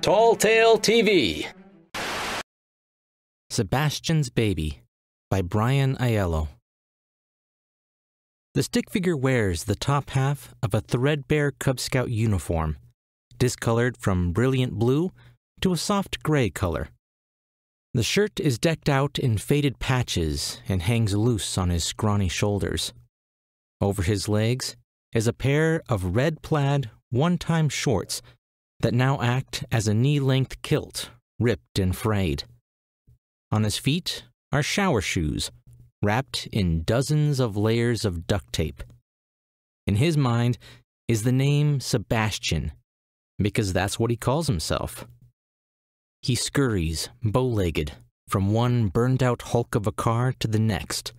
Tall Tale TV. Sebastian's Baby by Bryan Aiello. The stick figure wears the top half of a threadbare Cub Scout uniform, discolored from brilliant blue to a soft gray color. The shirt is decked out in faded patches and hangs loose on his scrawny shoulders. Over his legs is a pair of red plaid one time shorts that now act as a knee length kilt, ripped and frayed. On his feet are shower shoes, wrapped in dozens of layers of duct tape. In his mind is the name Sebastian, because that's what he calls himself. He scurries, bow legged, from one burned out hulk of a car to the next.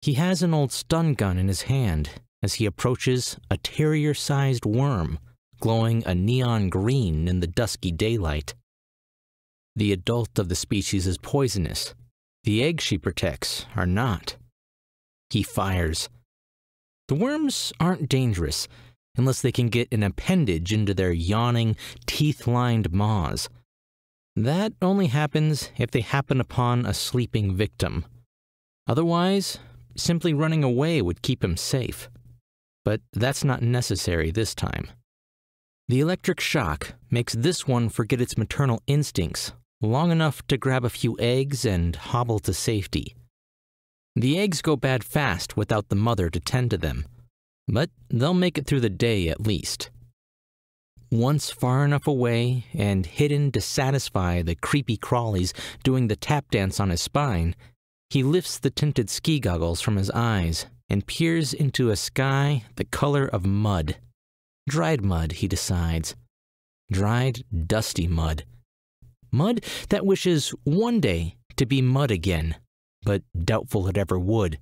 He has an old stun gun in his hand as he approaches a terrier sized worm glowing a neon green in the dusky daylight. The adult of the species is poisonous. The eggs she protects are not. He fires. The worms aren't dangerous unless they can get an appendage into their yawning, teeth lined maws. That only happens if they happen upon a sleeping victim. Otherwise, simply running away would keep him safe. But that's not necessary this time. The electric shock makes this one forget its maternal instincts long enough to grab a few eggs and hobble to safety. The eggs go bad fast without the mother to tend to them, but they'll make it through the day at least. Once far enough away and hidden to satisfy the creepy crawlies doing the tap dance on his spine, he lifts the tinted ski goggles from his eyes and peers into a sky the color of mud. Dried mud, he decides. Dried, dusty mud. Mud that wishes one day to be mud again, but doubtful it ever would.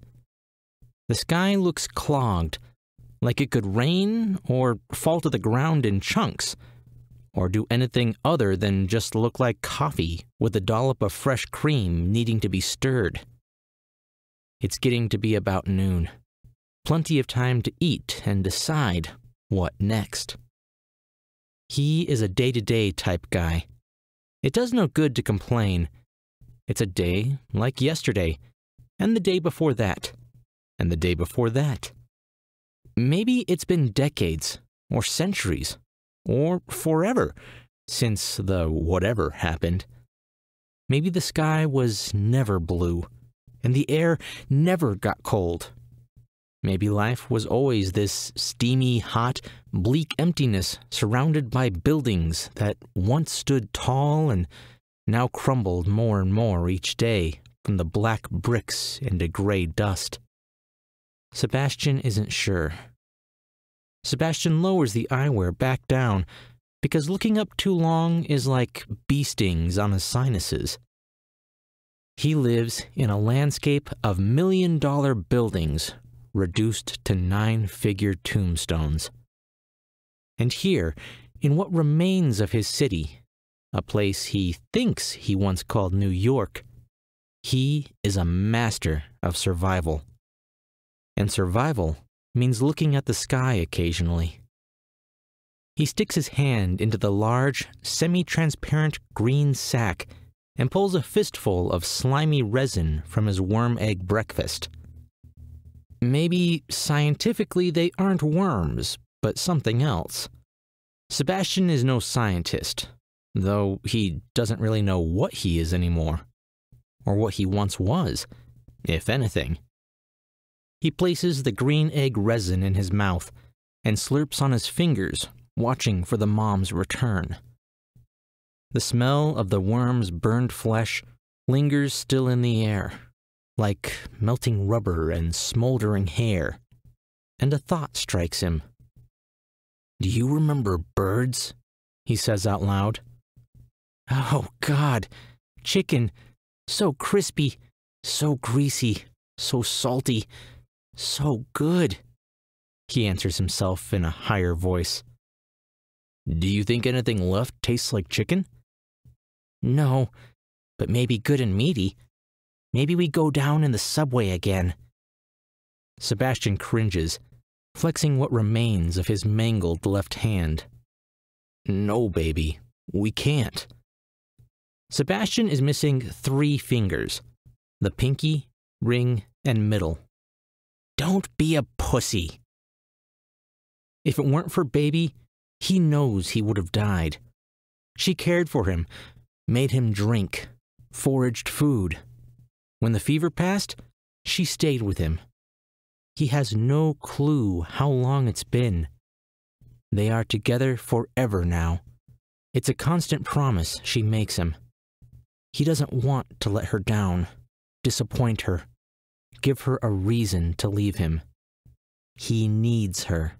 The sky looks clogged, like it could rain or fall to the ground in chunks, or do anything other than just look like coffee with a dollop of fresh cream needing to be stirred. It's getting to be about noon. Plenty of time to eat and decide what next? He is a day to day type guy. It does no good to complain. It's a day like yesterday, and the day before that, and the day before that. Maybe it's been decades, or centuries, or forever since the whatever happened. Maybe the sky was never blue, and the air never got cold, Maybe life was always this steamy, hot, bleak emptiness surrounded by buildings that once stood tall and now crumbled more and more each day from the black bricks into gray dust. Sebastian isn't sure. Sebastian lowers the eyewear back down because looking up too long is like bee stings on his sinuses. He lives in a landscape of million dollar buildings reduced to nine figure tombstones. And here, in what remains of his city, a place he thinks he once called New York, he is a master of survival. And survival means looking at the sky occasionally. He sticks his hand into the large, semi transparent green sack and pulls a fistful of slimy resin from his worm egg breakfast. Maybe scientifically they aren't worms, but something else. Sebastian is no scientist, though he doesn't really know what he is anymore, or what he once was, if anything. He places the green egg resin in his mouth and slurps on his fingers, watching for the mom's return. The smell of the worm's burned flesh lingers still in the air like melting rubber and smoldering hair, and a thought strikes him. Do you remember birds? he says out loud. Oh, God, chicken, so crispy, so greasy, so salty, so good, he answers himself in a higher voice. Do you think anything left tastes like chicken? No, but maybe good and meaty. Maybe we go down in the subway again. Sebastian cringes, flexing what remains of his mangled left hand. No, baby, we can't. Sebastian is missing three fingers the pinky, ring, and middle. Don't be a pussy. If it weren't for baby, he knows he would have died. She cared for him, made him drink, foraged food. When the fever passed, she stayed with him. He has no clue how long it's been. They are together forever now. It's a constant promise she makes him. He doesn't want to let her down, disappoint her, give her a reason to leave him. He needs her.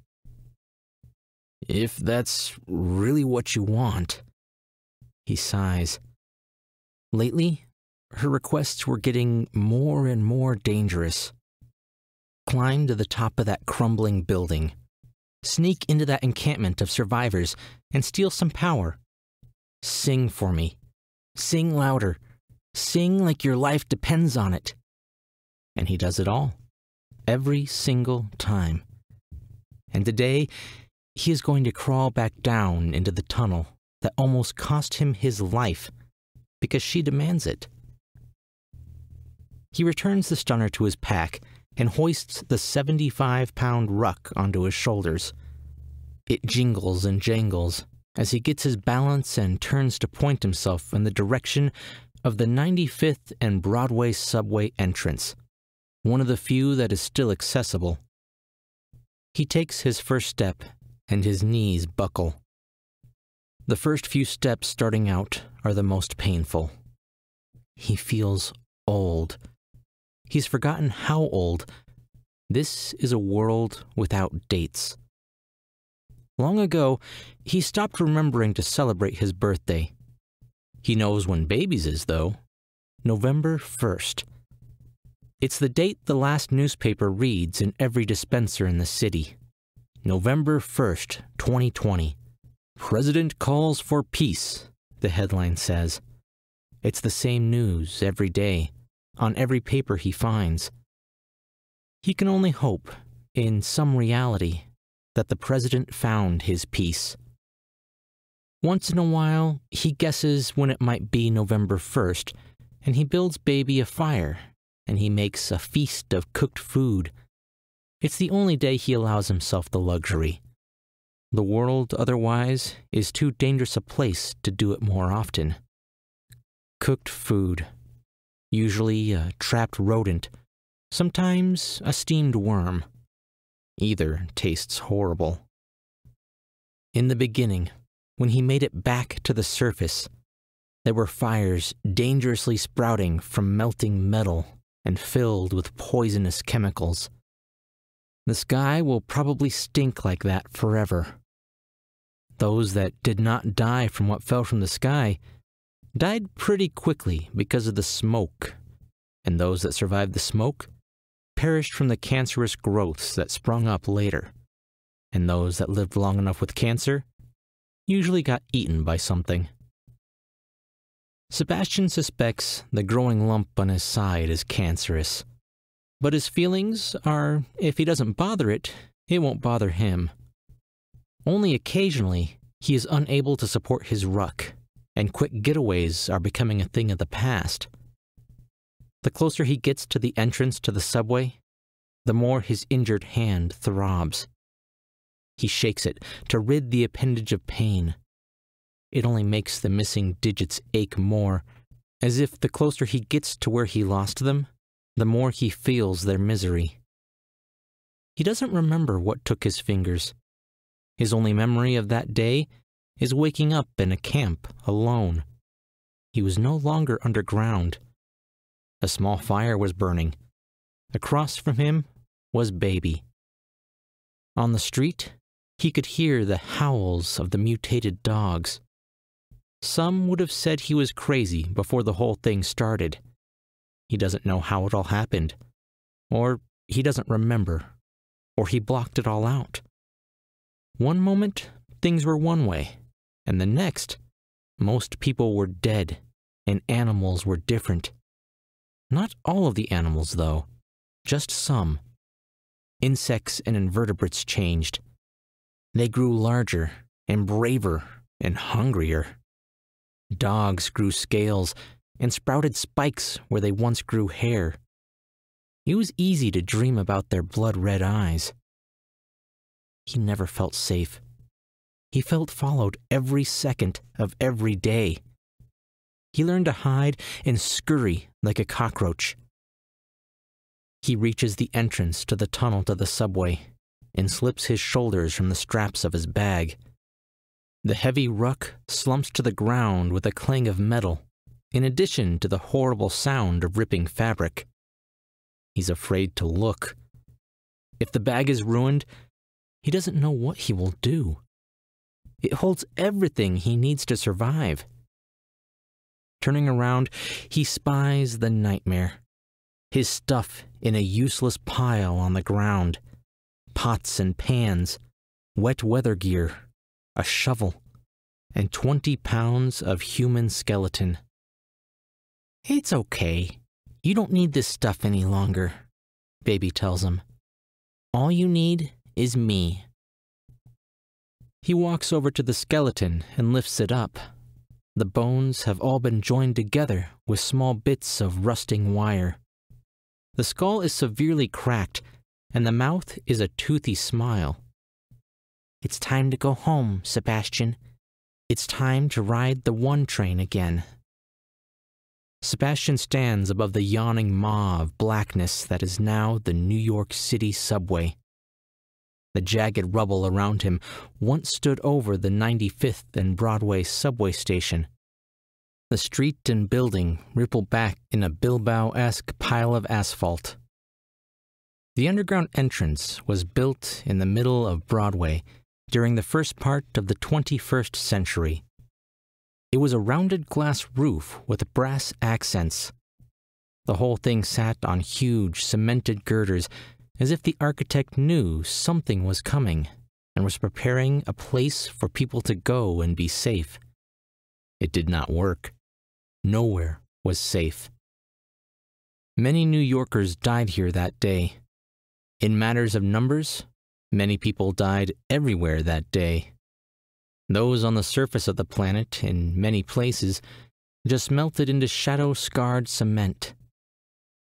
If that's really what you want, he sighs. Lately, her requests were getting more and more dangerous. Climb to the top of that crumbling building. Sneak into that encampment of survivors and steal some power. Sing for me. Sing louder. Sing like your life depends on it. And he does it all. Every single time. And today, he is going to crawl back down into the tunnel that almost cost him his life because she demands it. He returns the stunner to his pack and hoists the 75 pound ruck onto his shoulders. It jingles and jangles as he gets his balance and turns to point himself in the direction of the 95th and Broadway subway entrance, one of the few that is still accessible. He takes his first step and his knees buckle. The first few steps starting out are the most painful. He feels old He's forgotten how old. This is a world without dates. Long ago, he stopped remembering to celebrate his birthday. He knows when Baby's is, though November 1st. It's the date the last newspaper reads in every dispenser in the city. November 1st, 2020. President calls for peace, the headline says. It's the same news every day on every paper he finds. He can only hope, in some reality, that the president found his peace. Once in a while, he guesses when it might be November 1st, and he builds baby a fire, and he makes a feast of cooked food. It's the only day he allows himself the luxury. The world, otherwise, is too dangerous a place to do it more often. Cooked food usually a trapped rodent, sometimes a steamed worm. Either tastes horrible. In the beginning, when he made it back to the surface, there were fires dangerously sprouting from melting metal and filled with poisonous chemicals. The sky will probably stink like that forever. Those that did not die from what fell from the sky died pretty quickly because of the smoke, and those that survived the smoke perished from the cancerous growths that sprung up later, and those that lived long enough with cancer usually got eaten by something. Sebastian suspects the growing lump on his side is cancerous, but his feelings are if he doesn't bother it, it won't bother him. Only occasionally, he is unable to support his ruck and quick getaways are becoming a thing of the past. The closer he gets to the entrance to the subway, the more his injured hand throbs. He shakes it to rid the appendage of pain. It only makes the missing digits ache more, as if the closer he gets to where he lost them, the more he feels their misery. He doesn't remember what took his fingers. His only memory of that day is waking up in a camp alone. He was no longer underground. A small fire was burning. Across from him was Baby. On the street, he could hear the howls of the mutated dogs. Some would have said he was crazy before the whole thing started. He doesn't know how it all happened, or he doesn't remember, or he blocked it all out. One moment, things were one way and the next, most people were dead and animals were different. Not all of the animals, though, just some. Insects and invertebrates changed. They grew larger and braver and hungrier. Dogs grew scales and sprouted spikes where they once grew hair. It was easy to dream about their blood red eyes. He never felt safe. He felt followed every second of every day. He learned to hide and scurry like a cockroach. He reaches the entrance to the tunnel to the subway and slips his shoulders from the straps of his bag. The heavy ruck slumps to the ground with a clang of metal, in addition to the horrible sound of ripping fabric. He's afraid to look. If the bag is ruined, he doesn't know what he will do. It holds everything he needs to survive. Turning around, he spies the nightmare. His stuff in a useless pile on the ground pots and pans, wet weather gear, a shovel, and 20 pounds of human skeleton. It's okay. You don't need this stuff any longer, Baby tells him. All you need is me. He walks over to the skeleton and lifts it up. The bones have all been joined together with small bits of rusting wire. The skull is severely cracked, and the mouth is a toothy smile. It's time to go home, Sebastian. It's time to ride the one train again. Sebastian stands above the yawning maw of blackness that is now the New York City subway. The jagged rubble around him once stood over the 95th and Broadway subway station. The street and building ripple back in a Bilbao esque pile of asphalt. The underground entrance was built in the middle of Broadway during the first part of the 21st century. It was a rounded glass roof with brass accents. The whole thing sat on huge cemented girders as if the architect knew something was coming and was preparing a place for people to go and be safe. It did not work. Nowhere was safe. Many New Yorkers died here that day. In matters of numbers, many people died everywhere that day. Those on the surface of the planet, in many places, just melted into shadow scarred cement.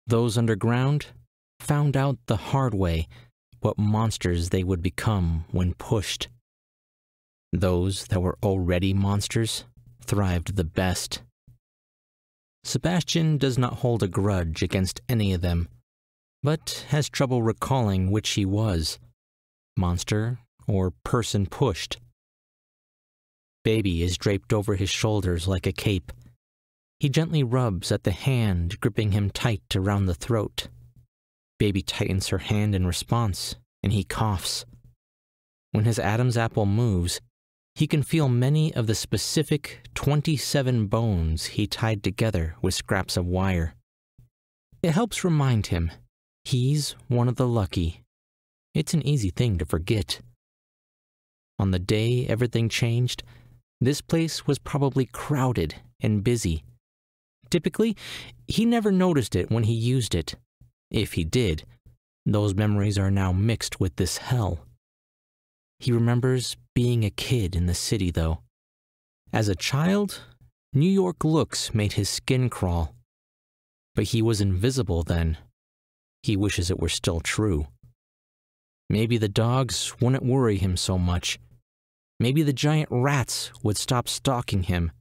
Those underground found out the hard way what monsters they would become when pushed. Those that were already monsters thrived the best. Sebastian does not hold a grudge against any of them, but has trouble recalling which he was monster or person pushed. Baby is draped over his shoulders like a cape. He gently rubs at the hand gripping him tight around the throat. Baby tightens her hand in response, and he coughs. When his Adam's apple moves, he can feel many of the specific 27 bones he tied together with scraps of wire. It helps remind him he's one of the lucky. It's an easy thing to forget. On the day everything changed, this place was probably crowded and busy. Typically, he never noticed it when he used it. If he did, those memories are now mixed with this hell. He remembers being a kid in the city, though. As a child, New York looks made his skin crawl. But he was invisible then. He wishes it were still true. Maybe the dogs wouldn't worry him so much. Maybe the giant rats would stop stalking him.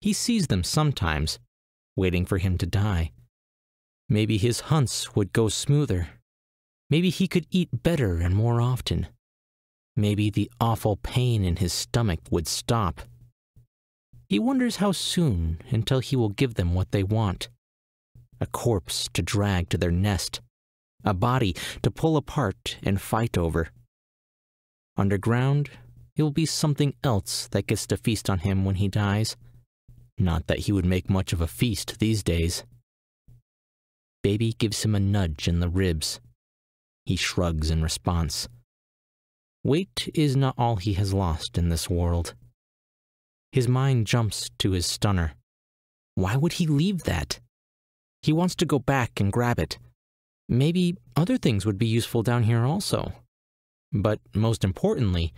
He sees them sometimes, waiting for him to die. Maybe his hunts would go smoother. Maybe he could eat better and more often. Maybe the awful pain in his stomach would stop. He wonders how soon until he will give them what they want a corpse to drag to their nest, a body to pull apart and fight over. Underground, it will be something else that gets to feast on him when he dies. Not that he would make much of a feast these days. Baby gives him a nudge in the ribs. He shrugs in response. Weight is not all he has lost in this world. His mind jumps to his stunner. Why would he leave that? He wants to go back and grab it. Maybe other things would be useful down here also. But most importantly,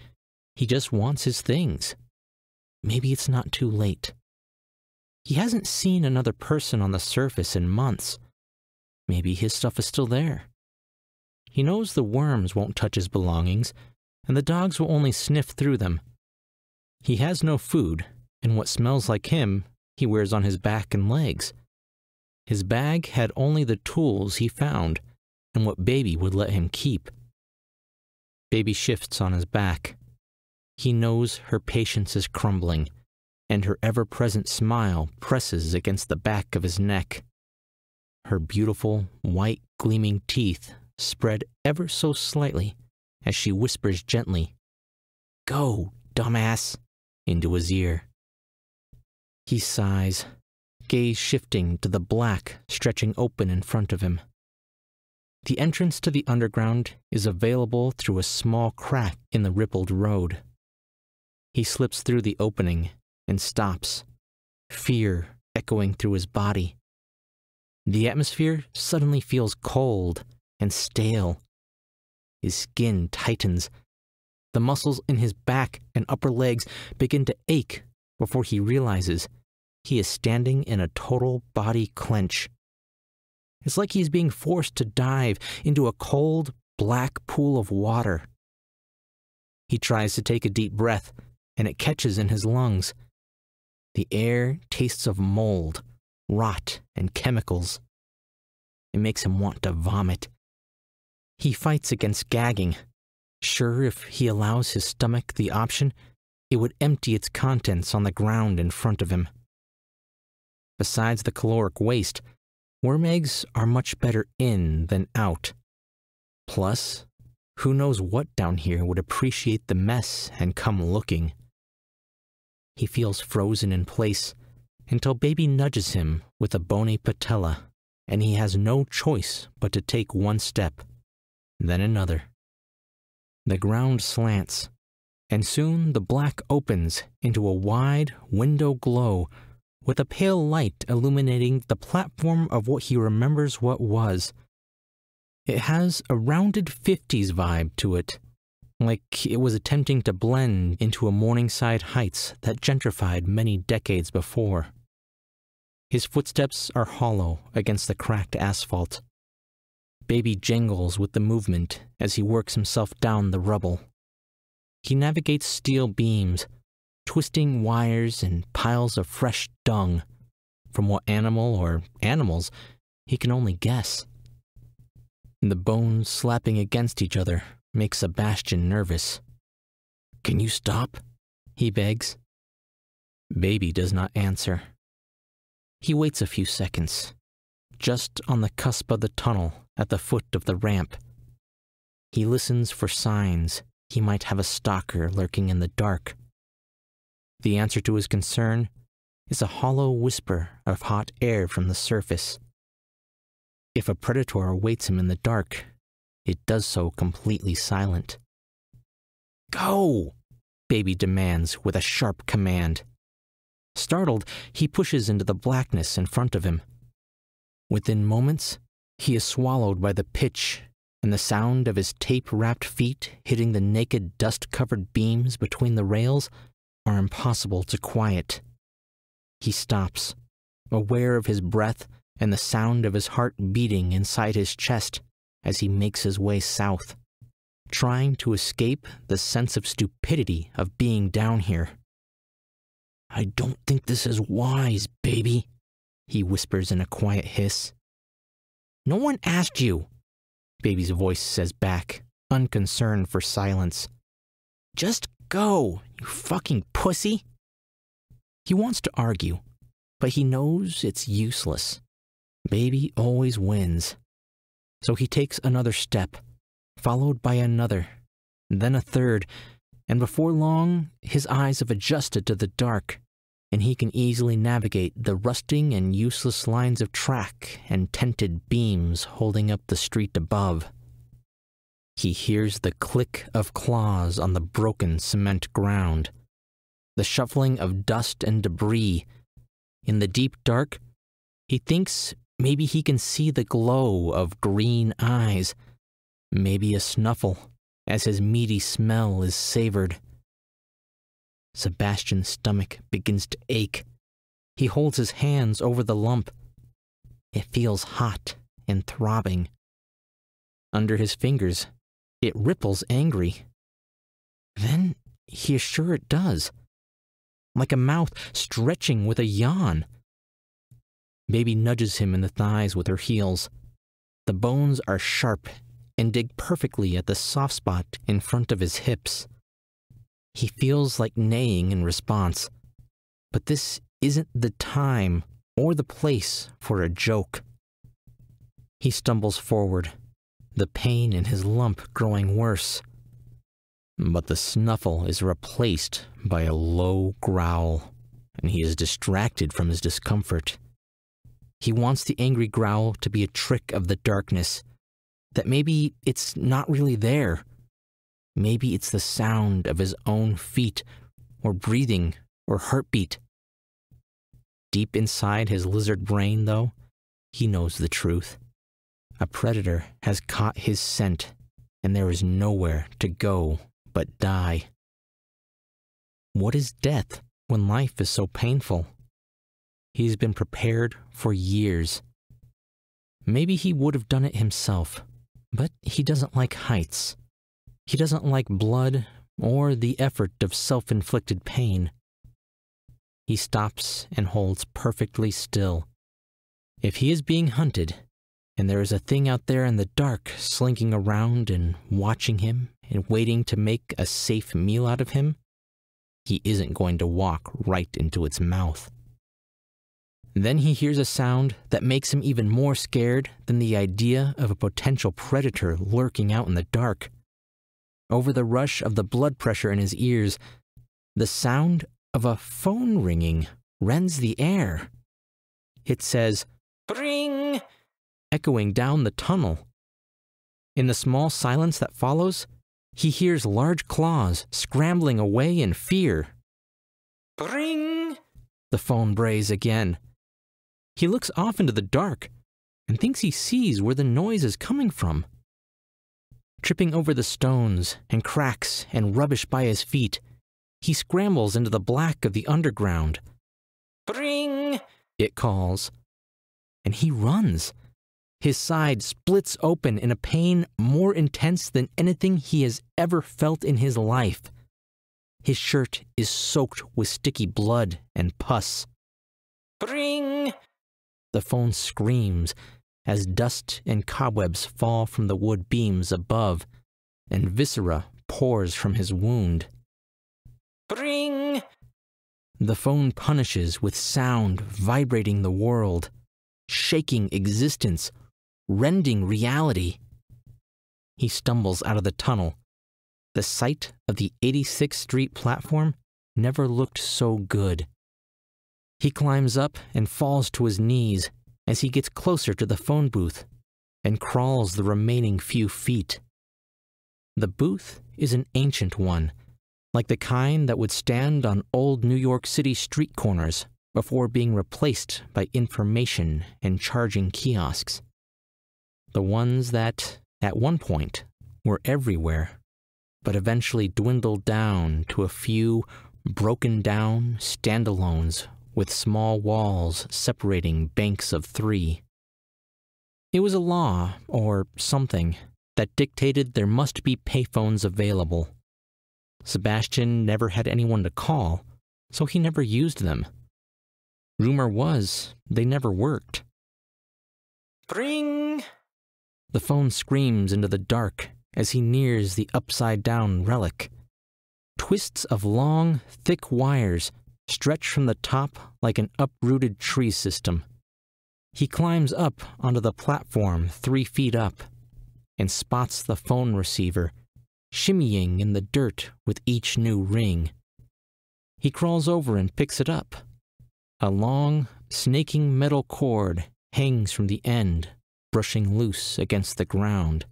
he just wants his things. Maybe it's not too late. He hasn't seen another person on the surface in months. Maybe his stuff is still there. He knows the worms won't touch his belongings, and the dogs will only sniff through them. He has no food, and what smells like him, he wears on his back and legs. His bag had only the tools he found and what Baby would let him keep. Baby shifts on his back. He knows her patience is crumbling, and her ever present smile presses against the back of his neck. Her beautiful, white, gleaming teeth spread ever so slightly as she whispers gently, Go, dumbass, into his ear. He sighs, gaze shifting to the black stretching open in front of him. The entrance to the underground is available through a small crack in the rippled road. He slips through the opening and stops, fear echoing through his body. The atmosphere suddenly feels cold and stale. His skin tightens. The muscles in his back and upper legs begin to ache before he realizes he is standing in a total body clench. It's like he's being forced to dive into a cold, black pool of water. He tries to take a deep breath, and it catches in his lungs. The air tastes of mold, rot, and chemicals. It makes him want to vomit. He fights against gagging, sure if he allows his stomach the option, it would empty its contents on the ground in front of him. Besides the caloric waste, Worm eggs are much better in than out. Plus, who knows what down here would appreciate the mess and come looking. He feels frozen in place until Baby nudges him with a bony patella, and he has no choice but to take one step, then another. The ground slants, and soon the black opens into a wide window glow with a pale light illuminating the platform of what he remembers what was. It has a rounded 50s vibe to it, like it was attempting to blend into a Morningside Heights that gentrified many decades before. His footsteps are hollow against the cracked asphalt. Baby jingles with the movement as he works himself down the rubble. He navigates steel beams, twisting wires and piles of fresh dung. From what animal or animals, he can only guess. The bones slapping against each other make Sebastian nervous. Can you stop? he begs. Baby does not answer. He waits a few seconds, just on the cusp of the tunnel at the foot of the ramp. He listens for signs he might have a stalker lurking in the dark. The answer to his concern is a hollow whisper of hot air from the surface. If a predator awaits him in the dark, it does so completely silent. Go! Baby demands with a sharp command. Startled, he pushes into the blackness in front of him. Within moments, he is swallowed by the pitch and the sound of his tape wrapped feet hitting the naked, dust covered beams between the rails are impossible to quiet. He stops, aware of his breath and the sound of his heart beating inside his chest as he makes his way south, trying to escape the sense of stupidity of being down here. I don't think this is wise, baby, he whispers in a quiet hiss. No one asked you, Baby's voice says back, unconcerned for silence. Just go, you fucking pussy. He wants to argue, but he knows it's useless. Baby always wins. So he takes another step, followed by another, then a third, and before long, his eyes have adjusted to the dark, and he can easily navigate the rusting and useless lines of track and tented beams holding up the street above. He hears the click of claws on the broken cement ground, the shuffling of dust and debris. In the deep dark, he thinks maybe he can see the glow of green eyes, maybe a snuffle as his meaty smell is savored. Sebastian's stomach begins to ache. He holds his hands over the lump. It feels hot and throbbing. Under his fingers, it ripples angry. Then he is sure it does, like a mouth stretching with a yawn. Baby nudges him in the thighs with her heels. The bones are sharp and dig perfectly at the soft spot in front of his hips. He feels like neighing in response, but this isn't the time or the place for a joke. He stumbles forward, the pain in his lump growing worse. But the snuffle is replaced by a low growl, and he is distracted from his discomfort. He wants the angry growl to be a trick of the darkness, that maybe it's not really there. Maybe it's the sound of his own feet, or breathing, or heartbeat. Deep inside his lizard brain, though, he knows the truth. A predator has caught his scent, and there is nowhere to go but die. What is death when life is so painful? He's been prepared for years. Maybe he would have done it himself, but he doesn't like heights. He doesn't like blood or the effort of self inflicted pain. He stops and holds perfectly still. If he is being hunted, and there is a thing out there in the dark slinking around and watching him and waiting to make a safe meal out of him, he isn't going to walk right into its mouth. Then he hears a sound that makes him even more scared than the idea of a potential predator lurking out in the dark. Over the rush of the blood pressure in his ears, the sound of a phone ringing rends the air. It says, Bring! echoing down the tunnel. In the small silence that follows, he hears large claws scrambling away in fear. Bring! The phone brays again. He looks off into the dark and thinks he sees where the noise is coming from. Tripping over the stones and cracks and rubbish by his feet, he scrambles into the black of the underground. Bring! It calls. And he runs. His side splits open in a pain more intense than anything he has ever felt in his life. His shirt is soaked with sticky blood and pus. Bring! The phone screams as dust and cobwebs fall from the wood beams above, and viscera pours from his wound. Bring! The phone punishes with sound vibrating the world, shaking existence, rending reality. He stumbles out of the tunnel. The sight of the 86th Street platform never looked so good. He climbs up and falls to his knees as he gets closer to the phone booth and crawls the remaining few feet. The booth is an ancient one, like the kind that would stand on old New York City street corners before being replaced by information and charging kiosks the ones that, at one point, were everywhere, but eventually dwindled down to a few broken down standalones with small walls separating banks of three. It was a law, or something, that dictated there must be payphones available. Sebastian never had anyone to call, so he never used them. Rumor was they never worked. Bring the phone screams into the dark as he nears the upside down relic. Twists of long, thick wires stretch from the top like an uprooted tree system. He climbs up onto the platform three feet up and spots the phone receiver shimmying in the dirt with each new ring. He crawls over and picks it up. A long, snaking metal cord hangs from the end brushing loose against the ground.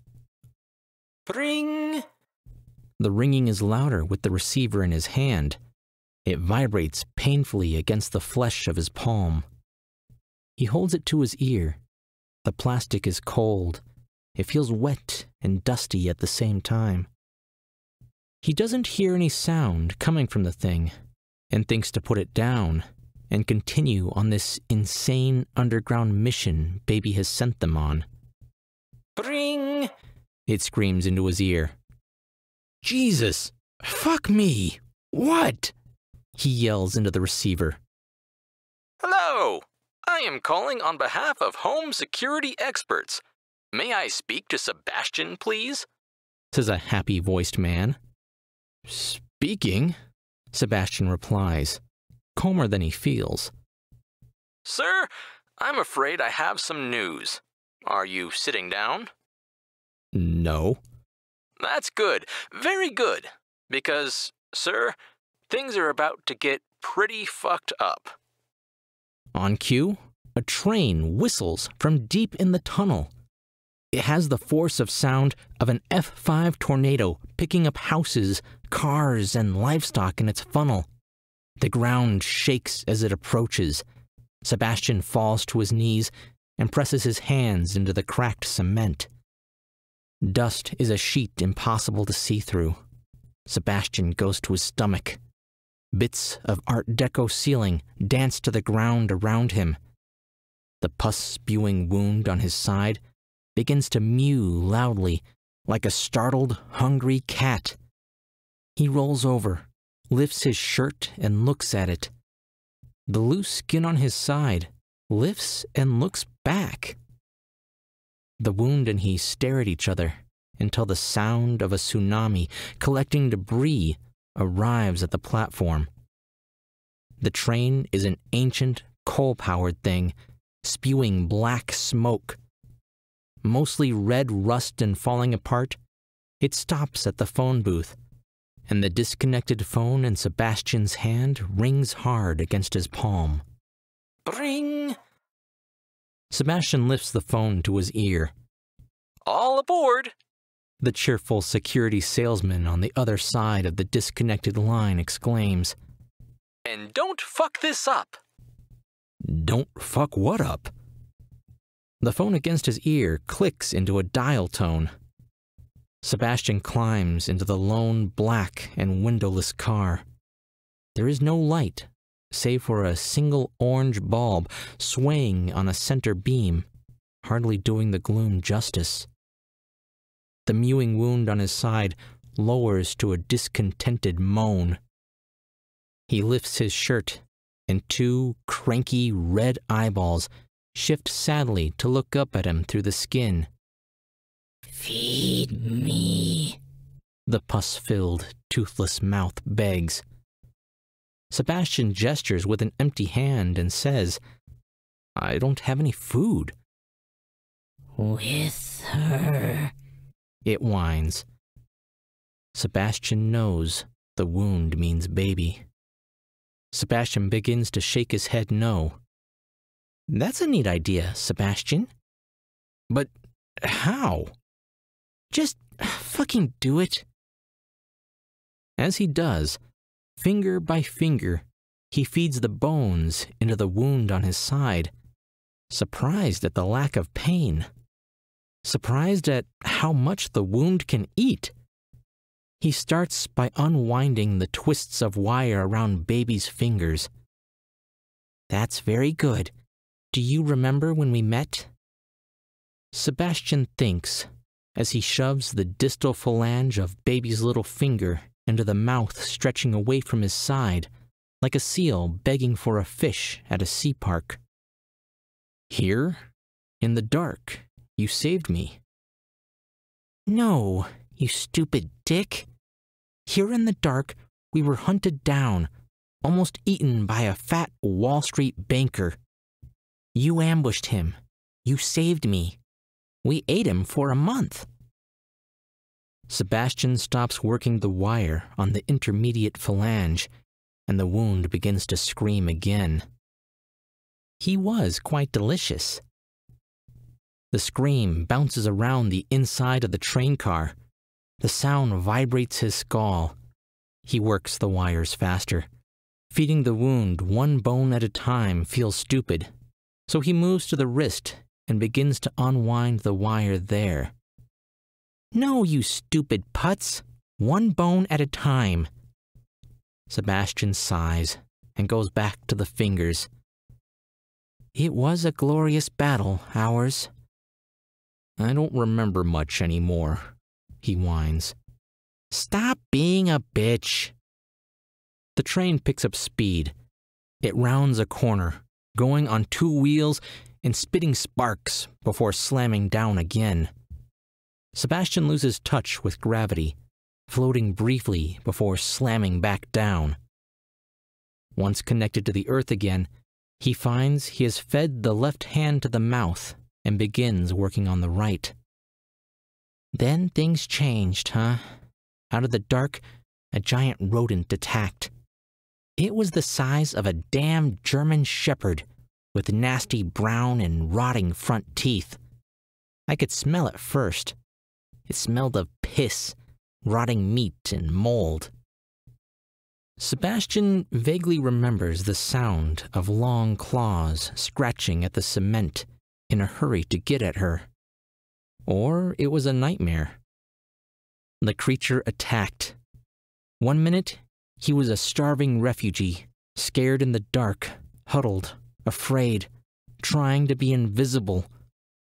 Ring! The ringing is louder with the receiver in his hand. It vibrates painfully against the flesh of his palm. He holds it to his ear. The plastic is cold. It feels wet and dusty at the same time. He doesn't hear any sound coming from the thing and thinks to put it down, and continue on this insane underground mission Baby has sent them on. Bring! It screams into his ear. Jesus! Fuck me! What? He yells into the receiver. Hello! I am calling on behalf of home security experts. May I speak to Sebastian, please? says a happy voiced man. Speaking, Sebastian replies, calmer than he feels. Sir, I'm afraid I have some news. Are you sitting down? No. That's good, very good. Because, sir, things are about to get pretty fucked up. On cue, a train whistles from deep in the tunnel. It has the force of sound of an F5 tornado picking up houses, cars, and livestock in its funnel. The ground shakes as it approaches. Sebastian falls to his knees and presses his hands into the cracked cement. Dust is a sheet impossible to see through. Sebastian goes to his stomach. Bits of Art Deco ceiling dance to the ground around him. The pus spewing wound on his side begins to mew loudly like a startled, hungry cat. He rolls over, lifts his shirt, and looks at it. The loose skin on his side lifts and looks back. The wound and he stare at each other until the sound of a tsunami collecting debris arrives at the platform. The train is an ancient, coal powered thing, spewing black smoke. Mostly red rust and falling apart, it stops at the phone booth, and the disconnected phone in Sebastian's hand rings hard against his palm. Bring! Sebastian lifts the phone to his ear. All aboard! The cheerful security salesman on the other side of the disconnected line exclaims. And don't fuck this up! Don't fuck what up? The phone against his ear clicks into a dial tone. Sebastian climbs into the lone black and windowless car. There is no light, save for a single orange bulb swaying on a center beam, hardly doing the gloom justice. The mewing wound on his side lowers to a discontented moan. He lifts his shirt, and two cranky red eyeballs shift sadly to look up at him through the skin. Feed me, the pus filled, toothless mouth begs. Sebastian gestures with an empty hand and says, I don't have any food. With her, it whines. Sebastian knows the wound means baby. Sebastian begins to shake his head no. That's a neat idea, Sebastian. But how? Just fucking do it. As he does, finger by finger, he feeds the bones into the wound on his side, surprised at the lack of pain surprised at how much the wound can eat. He starts by unwinding the twists of wire around baby's fingers. That's very good. Do you remember when we met? Sebastian thinks as he shoves the distal phalange of baby's little finger into the mouth stretching away from his side, like a seal begging for a fish at a sea park. Here, in the dark, you saved me. No, you stupid dick. Here in the dark, we were hunted down, almost eaten by a fat Wall Street banker. You ambushed him. You saved me. We ate him for a month. Sebastian stops working the wire on the intermediate phalange, and the wound begins to scream again. He was quite delicious. The scream bounces around the inside of the train car. The sound vibrates his skull. He works the wires faster. Feeding the wound one bone at a time feels stupid, so he moves to the wrist and begins to unwind the wire there. No, you stupid putz! One bone at a time. Sebastian sighs and goes back to the fingers. It was a glorious battle, ours. I don't remember much anymore, he whines. Stop being a bitch. The train picks up speed. It rounds a corner, going on two wheels and spitting sparks before slamming down again. Sebastian loses touch with gravity, floating briefly before slamming back down. Once connected to the earth again, he finds he has fed the left hand to the mouth and begins working on the right. Then things changed, huh? Out of the dark, a giant rodent attacked. It was the size of a damn German shepherd with nasty brown and rotting front teeth. I could smell it first. It smelled of piss, rotting meat, and mold. Sebastian vaguely remembers the sound of long claws scratching at the cement in a hurry to get at her. Or it was a nightmare. The creature attacked. One minute, he was a starving refugee, scared in the dark, huddled, afraid, trying to be invisible.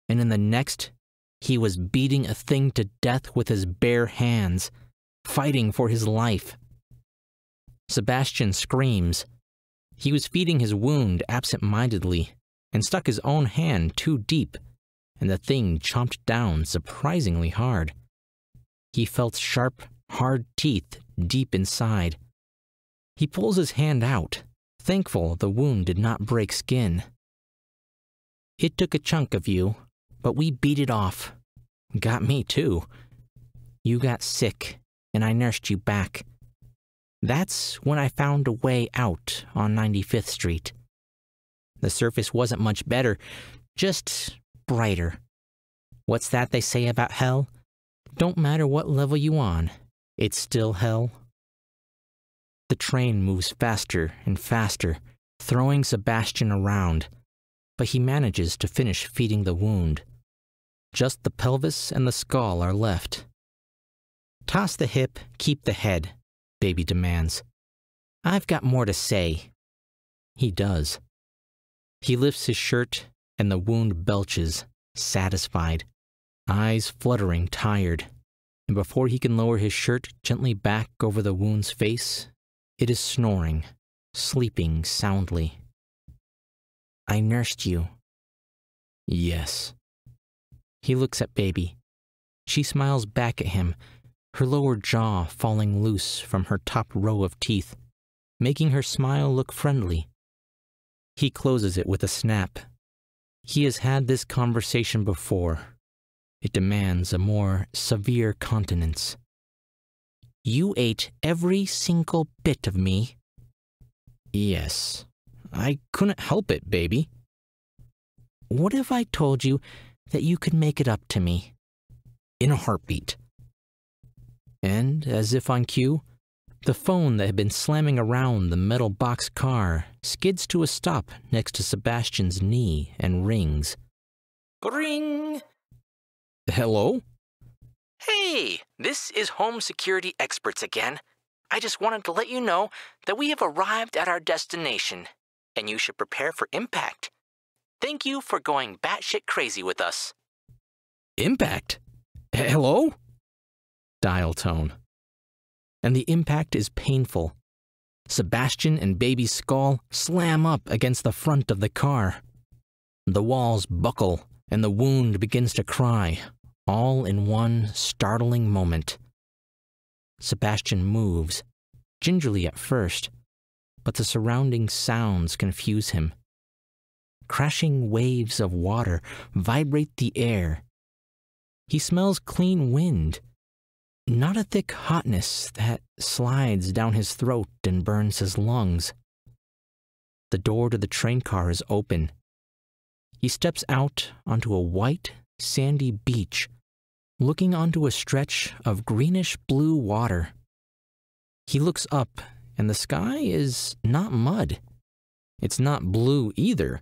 And in the next, he was beating a thing to death with his bare hands, fighting for his life. Sebastian screams. He was feeding his wound absent mindedly and stuck his own hand too deep, and the thing chomped down surprisingly hard. He felt sharp, hard teeth deep inside. He pulls his hand out, thankful the wound did not break skin. It took a chunk of you, but we beat it off. Got me too. You got sick, and I nursed you back. That's when I found a way out on 95th Street. The surface wasn't much better, just brighter. What's that they say about hell? Don't matter what level you on, it's still hell. The train moves faster and faster, throwing Sebastian around, but he manages to finish feeding the wound. Just the pelvis and the skull are left. Toss the hip, keep the head, Baby demands. I've got more to say. He does. He lifts his shirt, and the wound belches, satisfied, eyes fluttering, tired. And before he can lower his shirt gently back over the wound's face, it is snoring, sleeping soundly. I nursed you. Yes. He looks at Baby. She smiles back at him, her lower jaw falling loose from her top row of teeth, making her smile look friendly. He closes it with a snap. He has had this conversation before. It demands a more severe countenance. You ate every single bit of me. Yes, I couldn't help it, baby. What if I told you that you could make it up to me? In a heartbeat. And, as if on cue, the phone that had been slamming around the metal box car skids to a stop next to Sebastian's knee and rings. Ring! Hello? Hey, this is Home Security Experts again. I just wanted to let you know that we have arrived at our destination, and you should prepare for impact. Thank you for going batshit crazy with us. Impact? Hello? dial tone. And the impact is painful. Sebastian and Baby Skull slam up against the front of the car. The walls buckle and the wound begins to cry, all in one startling moment. Sebastian moves, gingerly at first, but the surrounding sounds confuse him. Crashing waves of water vibrate the air. He smells clean wind not a thick hotness that slides down his throat and burns his lungs. The door to the train car is open. He steps out onto a white, sandy beach, looking onto a stretch of greenish blue water. He looks up, and the sky is not mud. It's not blue either,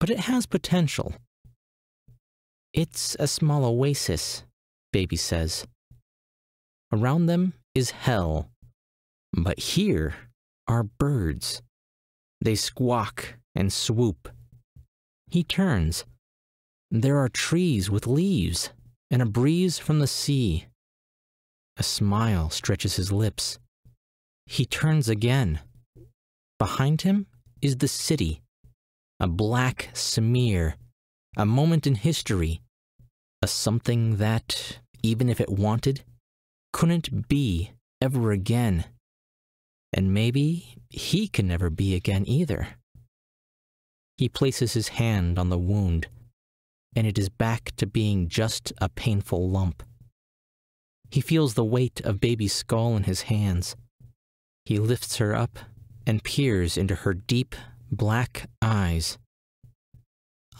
but it has potential. It's a small oasis, Baby says. Around them is hell. But here are birds. They squawk and swoop. He turns. There are trees with leaves and a breeze from the sea. A smile stretches his lips. He turns again. Behind him is the city, a black smear, a moment in history, a something that, even if it wanted, couldn't be ever again. And maybe he can never be again either. He places his hand on the wound, and it is back to being just a painful lump. He feels the weight of baby's skull in his hands. He lifts her up and peers into her deep, black eyes.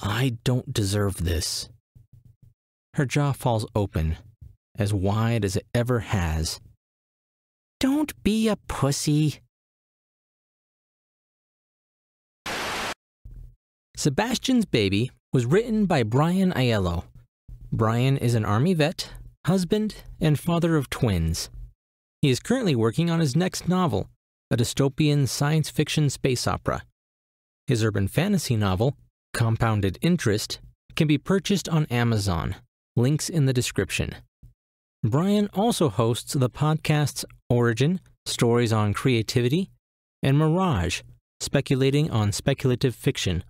I don't deserve this. Her jaw falls open, as wide as it ever has. Don't be a pussy. Sebastian's Baby was written by Bryan Aiello. Bryan is an Army vet, husband, and father of twins. He is currently working on his next novel, a dystopian science fiction space opera. His urban fantasy novel, Compounded Interest, can be purchased on Amazon. Links in the description. Bryan also hosts the podcasts Origin, Stories on Creativity, and Mirage, speculating on speculative fiction.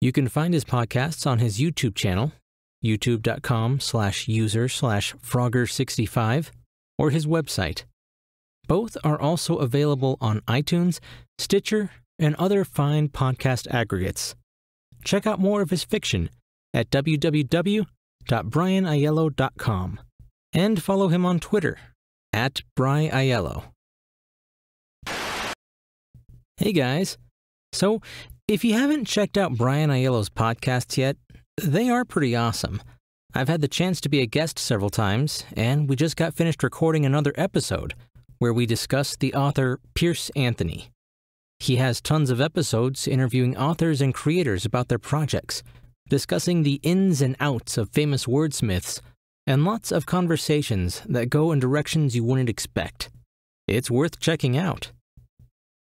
You can find his podcasts on his YouTube channel, youtube.com slash user slash frogger65, or his website. Both are also available on iTunes, Stitcher, and other fine podcast aggregates. Check out more of his fiction at www.bryanaiello.com and follow him on Twitter at Bry. Hey guys. So, if you haven't checked out Bryan Aiello's podcasts yet, they are pretty awesome. I've had the chance to be a guest several times, and we just got finished recording another episode where we discuss the author Piers Anthony. He has tons of episodes interviewing authors and creators about their projects, discussing the ins and outs of famous wordsmiths and lots of conversations that go in directions you wouldn't expect. It's worth checking out.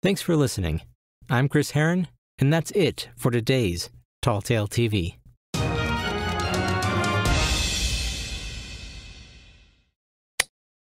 Thanks for listening. I'm Chris Herron, and that's it for today's Tall Tale TV.